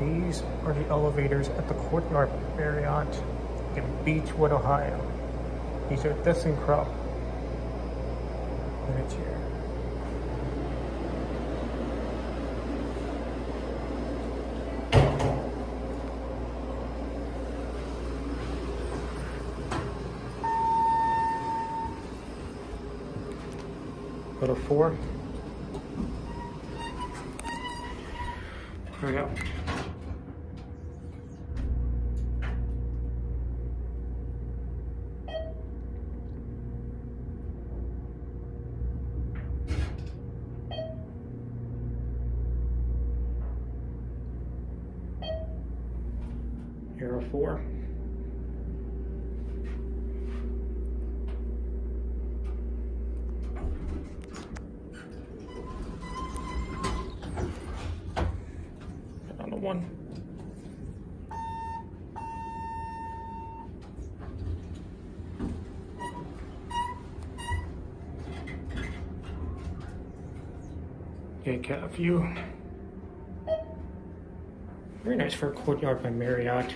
These are the elevators at the Courtyard Marriott in Beachwood, Ohio. These are ThyssenKrupp units here. Go four. There we go. Here are four. Another one. Okay, cab view. Very nice for a courtyard by Marriott.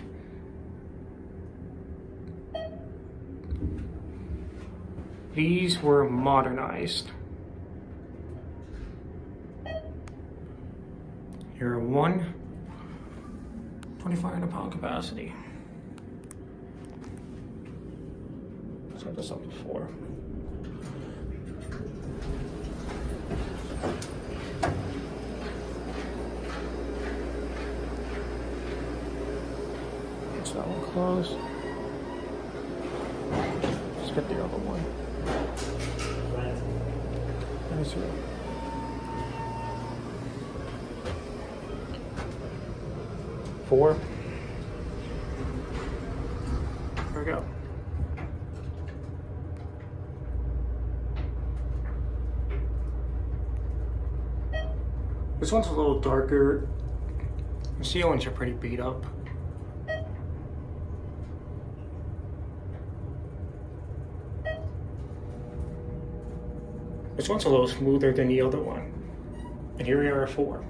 These were modernized. Here are one 2,500 pound capacity. Set this up before. Is that one closed? Let's get the other one. Room. Four. There we go. This one's a little darker. The ceilings are pretty beat up. This one's a little smoother than the other one. And here we are at four.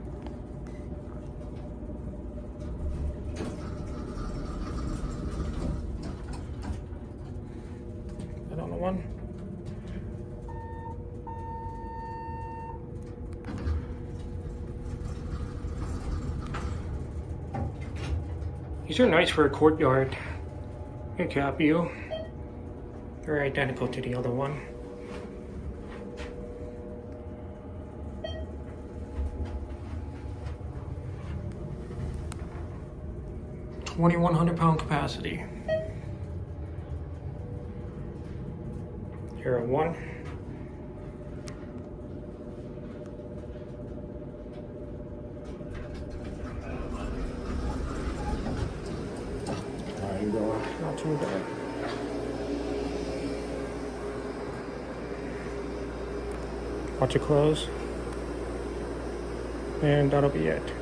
Another one. These are nice for a courtyard. Here, cab view. They're identical to the other one. Twenty-one hundred pound capacity. Here are one. How you doing? Not too bad. Watch it close. And that'll be it.